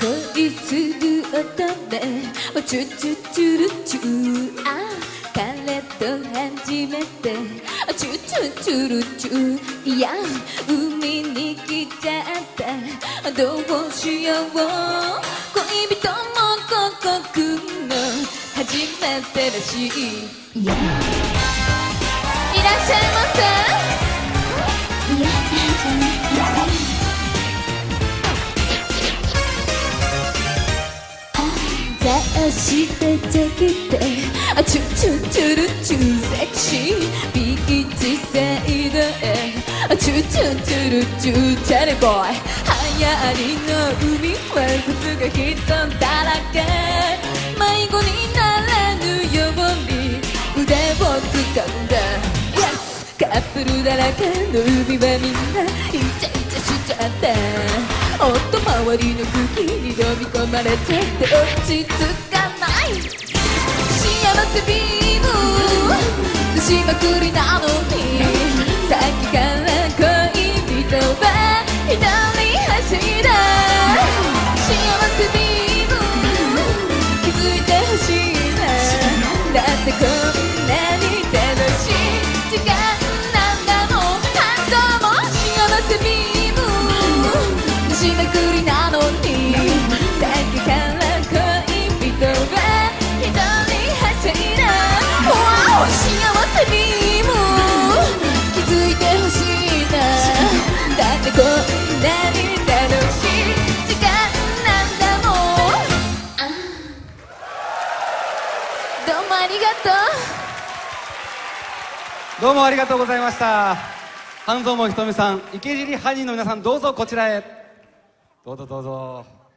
恋する乙女チュチュチュルチュあ彼と初めてチュチュチュルチュいや海に来ちゃったどうしよう恋人もここ来んの初めてらしいいらっしゃい。雑してちゃきてあチュチュチュルチュセクシー。ビーチサイドへあチュチュチュルチュチャリボーイ。流行りの海はさすが人だらけ。迷子にならぬように腕を掴んだ Yes カップルだらけの海はみんな。イチャイチャしちゃったわりの空気に飲み込まれちゃって落ち着かない。幸せビーム。しまくりなのに。りなのにさっきから恋人は一人走らわお幸せビーム気づいてほしいなだってこんなに楽しい時間なんだもんどうもありがとうどうもありがとうございました。半蔵門ひとみさん池尻ハニーの皆さんどうぞこちらへ。どうぞどうぞ